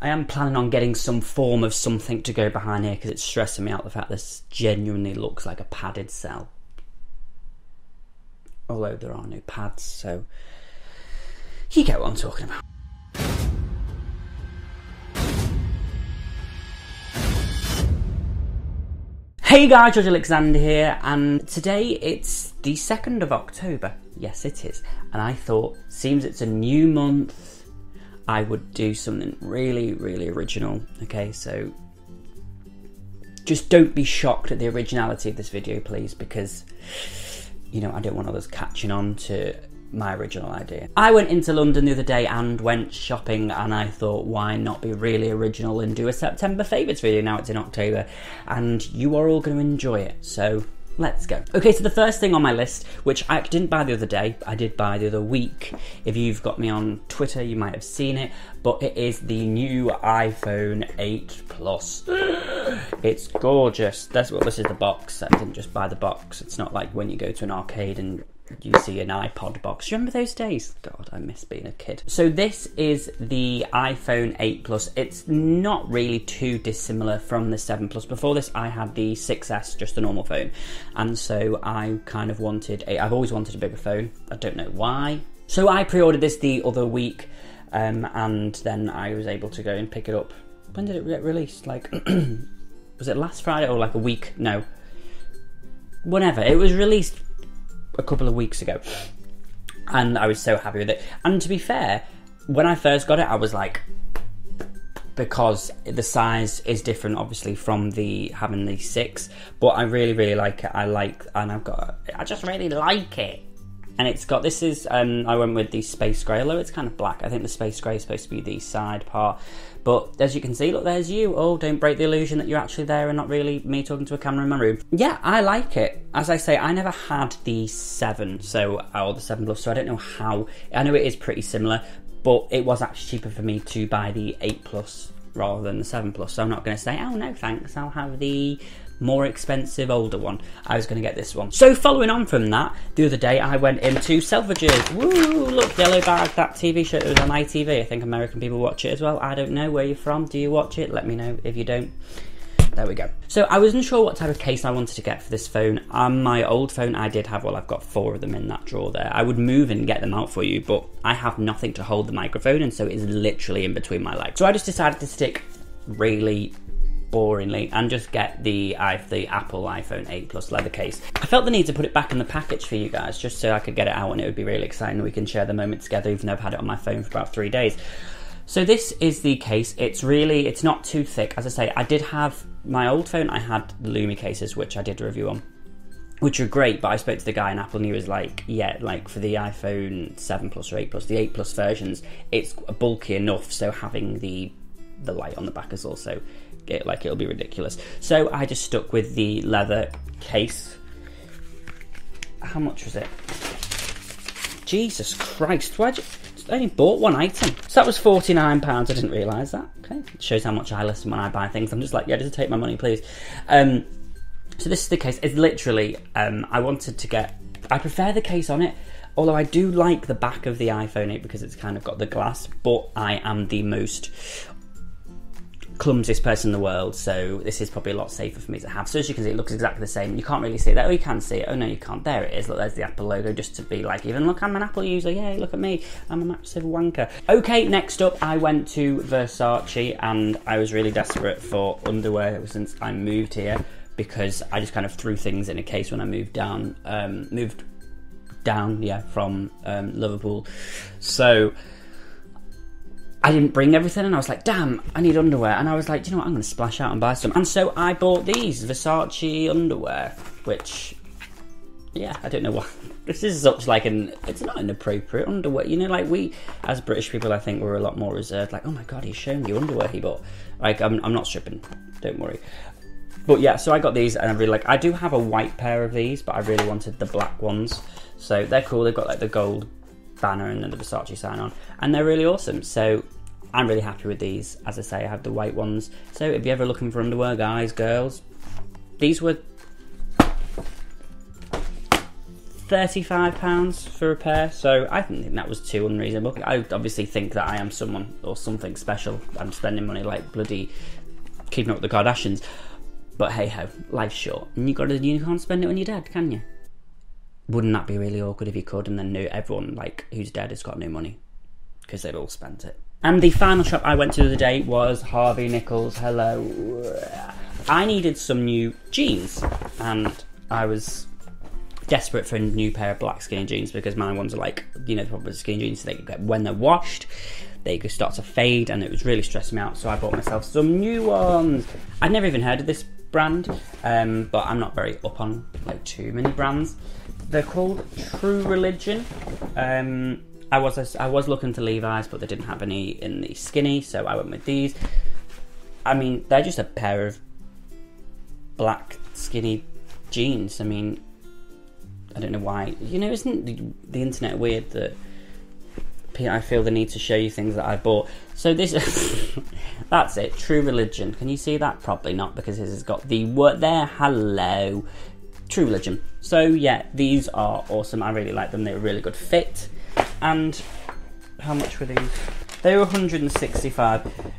I am planning on getting some form of something to go behind here because it's stressing me out the fact this genuinely looks like a padded cell. Although there are no pads, so you get what I'm talking about. Hey guys, George Alexander here, and today it's the 2nd of October. Yes, it is. And I thought, seems it's a new month, I would do something really, really original. Okay, so just don't be shocked at the originality of this video, please, because, you know, I don't want others catching on to my original idea. I went into London the other day and went shopping and I thought why not be really original and do a September favourites video now it's in October and you are all going to enjoy it so let's go. Okay so the first thing on my list which I didn't buy the other day I did buy the other week if you've got me on Twitter you might have seen it but it is the new iPhone 8 Plus. It's gorgeous. That's what this is the box. I didn't just buy the box. It's not like when you go to an arcade and you see an iPod box. Remember those days? God, I miss being a kid. So this is the iPhone 8 Plus. It's not really too dissimilar from the 7 Plus. Before this, I had the 6S, just a normal phone, and so I kind of wanted a. I've always wanted a bigger phone. I don't know why. So I pre-ordered this the other week, um, and then I was able to go and pick it up. When did it get released? Like, was it last Friday or like a week? No. Whenever it was released a couple of weeks ago, and I was so happy with it. And to be fair, when I first got it, I was like, because the size is different, obviously, from the having the six. But I really, really like it. I like, and I've got, I just really like it. And it's got this is um, I went with the space grey, although it's kind of black. I think the space grey is supposed to be the side part. But as you can see, look, there's you. Oh, don't break the illusion that you're actually there and not really me talking to a camera in my room. Yeah, I like it. As I say, I never had the 7, so or the 7 Plus, so I don't know how. I know it is pretty similar, but it was actually cheaper for me to buy the 8 Plus rather than the 7 Plus. So I'm not going to say, oh no, thanks, I'll have the more expensive older one. I was going to get this one. So following on from that, the other day I went into Selfridges. Woo! Look, Yellow Bag, that TV show that was on ITV. I think American people watch it as well. I don't know where you're from. Do you watch it? Let me know if you don't. There we go. So I wasn't sure what type of case I wanted to get for this phone. On my old phone, I did have, well, I've got four of them in that drawer there. I would move and get them out for you, but I have nothing to hold the microphone, and so it's literally in between my legs. So I just decided to stick really boringly and just get the the Apple iPhone 8 Plus leather case. I felt the need to put it back in the package for you guys just so I could get it out and it would be really exciting. We can share the moment together even though I've had it on my phone for about three days. So this is the case. It's really, it's not too thick. As I say, I did have my old phone. I had the LuMee cases, which I did a review on, which are great. But I spoke to the guy in Apple, and he was like, "Yeah, like for the iPhone 7 Plus or 8 Plus, the 8 Plus versions, it's bulky enough. So having the the light on the back is also it like it'll be ridiculous. So I just stuck with the leather case. How much was it? Jesus Christ! Why? I only bought one item. So that was £49. I didn't realise that. Okay. It shows how much I listen when I buy things. I'm just like, yeah, just take my money, please. Um, so this is the case. It's literally, um, I wanted to get, I prefer the case on it. Although I do like the back of the iPhone 8 because it's kind of got the glass, but I am the most clumsiest person in the world, so this is probably a lot safer for me to have. So as you can see, it looks exactly the same. You can't really see that. Oh, you can see it. Oh no, you can't. There it is. Look, there's the Apple logo, just to be like, even look, I'm an Apple user. Yay, look at me. I'm a massive wanker. Okay, next up, I went to Versace, and I was really desperate for underwear since I moved here because I just kind of threw things in a case when I moved down. Um, moved down, yeah, from um, Liverpool. So I didn't bring everything, and I was like, damn, I need underwear. And I was like, you know what, I'm going to splash out and buy some. And so I bought these Versace underwear, which, yeah, I don't know why. This is such like an, it's not an appropriate underwear. You know, like we, as British people, I think we're a lot more reserved. Like, oh my god, he's showing you underwear he bought. Like, I'm, I'm not stripping, don't worry. But yeah, so I got these, and I really like. I do have a white pair of these, but I really wanted the black ones. So they're cool. They've got like the gold banner and then the Versace sign on, and they're really awesome. So I'm really happy with these. As I say, I have the white ones. So if you're ever looking for underwear, guys, girls, these were £35 for a pair, so I didn't think that was too unreasonable. I obviously think that I am someone or something special. I'm spending money like bloody keeping up with the Kardashians. But hey ho, life's short, and you got to you can't spend it on your dad, can you? Wouldn't that be really awkward if you could, and then knew everyone like who's dead has got no money because they've all spent it. And the final shop I went to the other day was Harvey Nichols. Hello. I needed some new jeans, and I was desperate for a new pair of black skinny jeans because my ones are like, you know, the proper skinny jeans. So they get when they're washed, they could start to fade, and it was really stressing me out. So I bought myself some new ones. I'd never even heard of this brand, um, but I'm not very up on like too many brands. They're called True Religion. Um, I was I was looking to Levi's, but they didn't have any in the skinny, so I went with these. I mean, they're just a pair of black skinny jeans. I mean, I don't know why. You know, isn't the, the internet weird that I feel the need to show you things that I bought? So this, that's it. True Religion. Can you see that? Probably not because this has got the word there. Hello, True Religion. So yeah, these are awesome. I really like them. They're a really good fit. And how much were these? They were 165.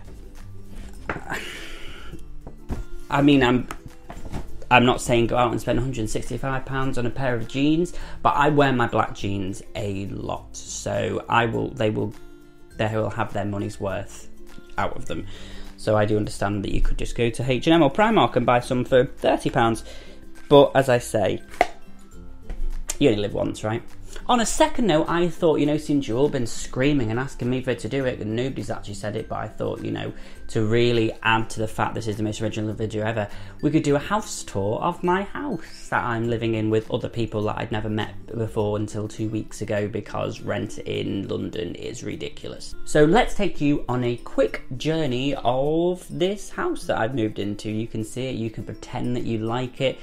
I mean, I'm I'm not saying go out and spend 165 pounds on a pair of jeans, but I wear my black jeans a lot, so I will. They will. They will have their money's worth out of them. So I do understand that you could just go to H&M or Primark and buy some for 30 pounds. But as I say, you only live once, right? On a second note, I thought, you know, since you've all been screaming and asking me for to do it, and nobody's actually said it, but I thought, you know, to really add to the fact this is the most original video ever, we could do a house tour of my house that I'm living in with other people that I'd never met before until two weeks ago because rent in London is ridiculous. So let's take you on a quick journey of this house that I've moved into. You can see it, you can pretend that you like it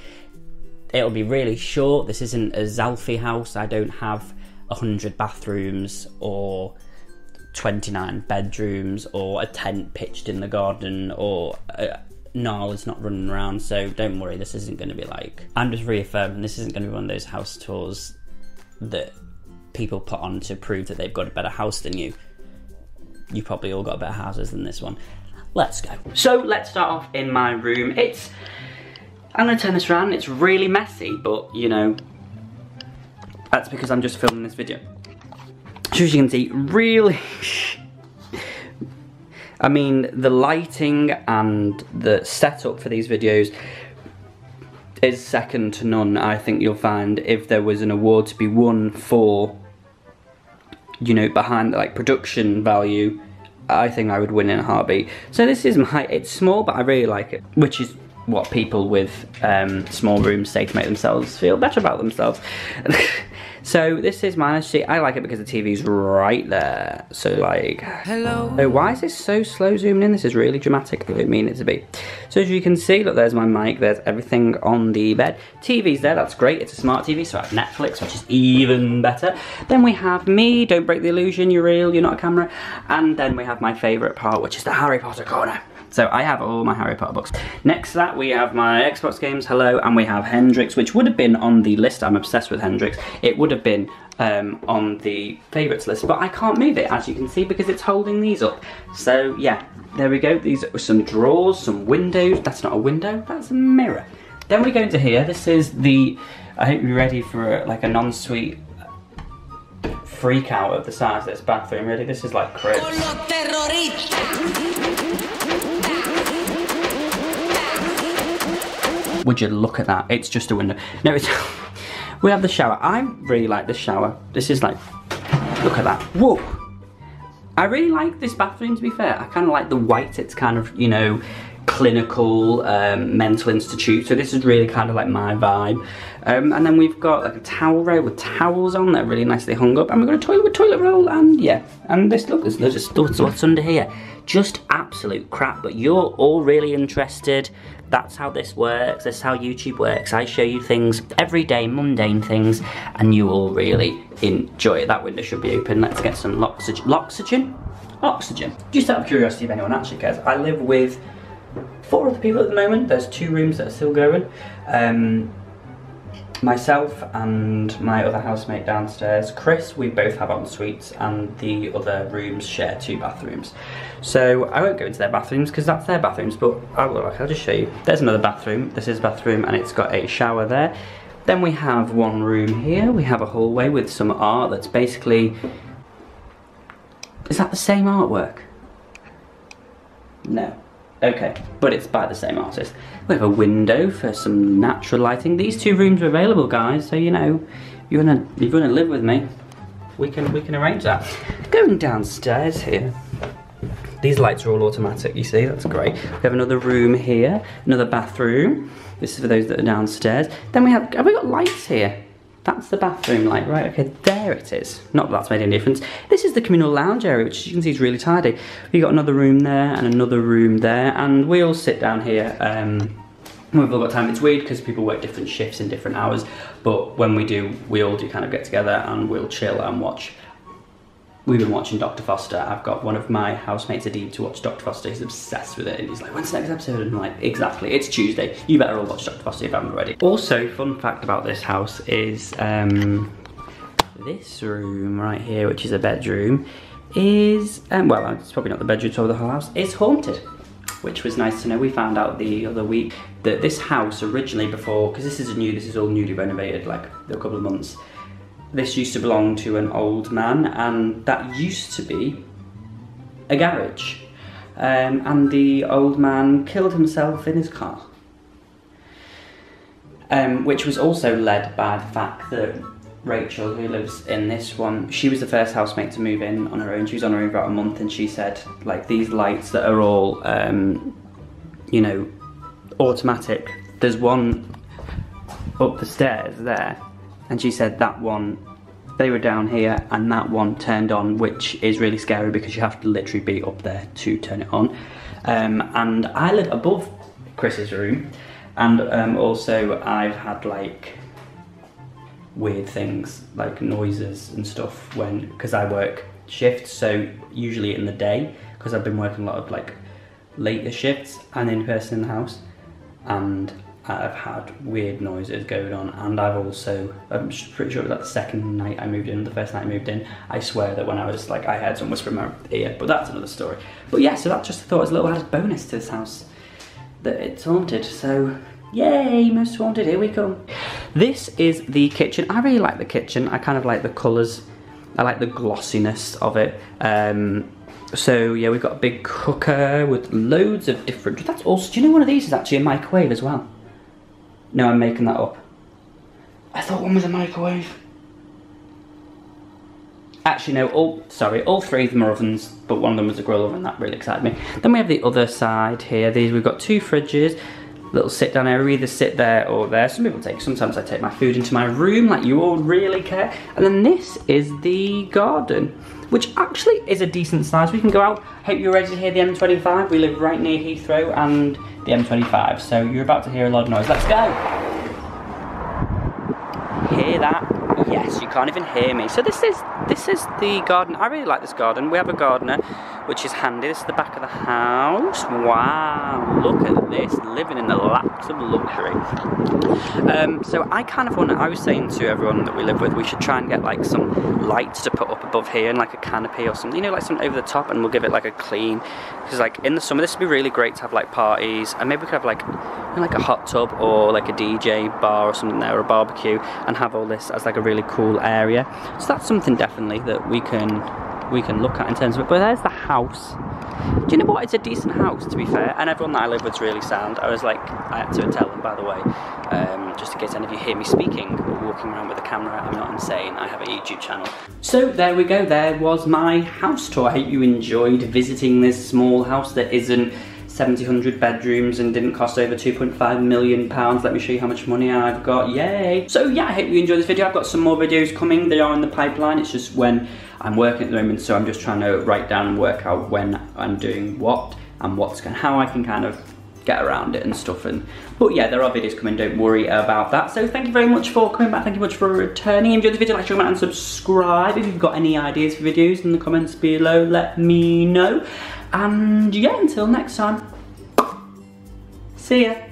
it'll be really short. This isn't a Zalfie house. I don't have 100 bathrooms or 29 bedrooms or a tent pitched in the garden or uh, Niall is not running around. So don't worry, this isn't going to be like. I'm just reaffirming this isn't going to be one of those house tours that people put on to prove that they've got a better house than you. You probably all got better houses than this one. Let's go. So let's start off in my room. It's I'm gonna turn this around, it's really messy, but you know, that's because I'm just filming this video. So as you can see, really, I mean, the lighting and the setup for these videos is second to none, I think you'll find, if there was an award to be won for, you know, behind like production value, I think I would win in a heartbeat. So this is my, it's small, but I really like it, which is what people with um, small rooms say to make themselves feel better about themselves. so this is mine. See, I like it because the TV's right there. So like, hello. Oh, why is this so slow zooming in? This is really dramatic. I don't mean it to be. So as you can see, look, there's my mic. There's everything on the bed. TV's there. That's great. It's a smart TV. So I have Netflix, which is even better. Then we have me. Don't break the illusion. You're real. You're not a camera. And then we have my favourite part, which is the Harry Potter corner. So I have all my Harry Potter books. Next to that we have my Xbox games, hello, and we have Hendrix, which would have been on the list. I'm obsessed with Hendrix. It would have been um, on the favourites list, but I can't move it, as you can see, because it's holding these up. So yeah, there we go. These are some drawers, some windows. That's not a window, that's a mirror. Then we go into here. This is the, I hope you're ready for a, like a non-suite freak out of the size of this bathroom, really. This is like cribs. Would you look at that? It's just a window. No, it's... we have the shower. I really like this shower. This is like... Look at that. Whoa! I really like this bathroom, to be fair. I kind of like the white. It's kind of, you know, clinical um, mental institute. So this is really kind of like my vibe. Um, and then we've got like a towel row with towels on that really nicely hung up. And we've got a toilet with toilet roll and yeah. And this, look, there's loads of stuff. What's under here? Just absolute crap, but you're all really interested. That's how this works, that's how YouTube works. I show you things every day, mundane things, and you all really enjoy it. That window should be open. Let's get some oxygen. Oxygen? Oxygen. Just out of curiosity if anyone actually cares, I live with four other people at the moment. There's two rooms that are still going. Um, myself and my other housemate downstairs, Chris, we both have en suites and the other rooms share two bathrooms. So I won't go into their bathrooms because that's their bathrooms, but I'll, I'll just show you. There's another bathroom, this is a bathroom and it's got a shower there. Then we have one room here, we have a hallway with some art that's basically... Is that the same artwork? No. Okay, but it's by the same artist. We have a window for some natural lighting. These two rooms are available, guys, so you know, you wanna, if you wanna live with me, we can, we can arrange that. Going downstairs here, these lights are all automatic, you see, that's great. We have another room here, another bathroom. This is for those that are downstairs. Then we have, have we got lights here? That's the bathroom light, right? Okay, there it is. Not that that's made any difference. This is the communal lounge area, which you can see is really tidy. We've got another room there and another room there, and we all sit down here um, when we've all got time. It's weird because people work different shifts in different hours, but when we do, we all do kind of get together and we'll chill and watch we've been watching Dr. Foster. I've got one of my housemates, Adib, to watch Dr. Foster. He's obsessed with it. And he's like, when's the next episode? And I'm like, exactly, it's Tuesday. You better all watch Dr. Foster if you haven't already. Also, fun fact about this house is um, this room right here, which is a bedroom, is, um, well, it's probably not the bedroom tour of the whole house, it's haunted which was nice to know. We found out the other week that this house originally before, because this is new, this is all newly renovated, like a couple of months, this used to belong to an old man and that used to be a garage. Um, and the old man killed himself in his car. Um, which was also led by the fact that Rachel, who lives in this one, she was the first housemate to move in on her own. She was on her own for about a month and she said, like, these lights that are all, um, you know, automatic, there's one up the stairs there and she said that one they were down here and that one turned on which is really scary because you have to literally be up there to turn it on. Um, and I live above Chris's room and um, also I've had like weird things like noises and stuff when because I work shifts so usually in the day because I've been working a lot of like later shifts and in person in the house and I've had weird noises going on and I've also, I'm pretty sure it was like the second night I moved in, the first night I moved in, I swear that when I was like, I heard someone whisper in my ear, but that's another story. But yeah, so that just thought was a little added bonus to this house, that it's haunted, so yay, most haunted, here we come. This is the kitchen, I really like the kitchen, I kind of like the colours, I like the glossiness of it. Um, so yeah, we've got a big cooker with loads of different, that's also, do you know one of these is actually a microwave as well? No, I'm making that up. I thought one was a microwave. Actually, no, all, sorry, all three of them are ovens, but one of them was a grill oven, that really excited me. Then we have the other side here, these, we've got two fridges, little sit down area, either sit there or there. Some people take, sometimes I take my food into my room, like you all really care. And then this is the garden, which actually is a decent size. We can go out, hope you're ready to hear the M25. We live right near Heathrow and the M25, so you're about to hear a lot of noise. Let's go! Hear that? Yes, you can't even hear me. So this is this is the garden. I really like this garden. We have a gardener, which is handy. This is the back of the house. Wow, look at this, living in the laps of luxury. Um, so I kind of want I was saying to everyone that we live with, we should try and get like some lights to put up above here and like a canopy or something, you know, like something over the top and we'll give it like a clean, because like in the summer this would be really great to have like parties and maybe we could have like, you know, like a hot tub or like a DJ bar or something there or a barbecue and have all this as like a really cool area. So that's something definitely that we can we can look at in terms of it. But there's the house. Do you know what? It's a decent house, to be fair. And everyone that I live with's really sound. I was like, I had to tell them, by the way, um, just in case any of you hear me speaking or walking around with a camera, I'm not insane. I have a YouTube channel. So there we go. There was my house tour. I hope you enjoyed visiting this small house that isn't 700 bedrooms and didn't cost over 2.5 million pounds. Let me show you how much money I've got, yay. So yeah, I hope you enjoyed this video. I've got some more videos coming, they are in the pipeline. It's just when I'm working at the moment, so I'm just trying to write down and work out when I'm doing what and what's going, how I can kind of get around it and stuff. And but yeah there are videos coming. Don't worry about that. So thank you very much for coming back. Thank you much for returning. Enjoy the video. Like comment and subscribe if you've got any ideas for videos in the comments below. Let me know and yeah, until next time, see ya.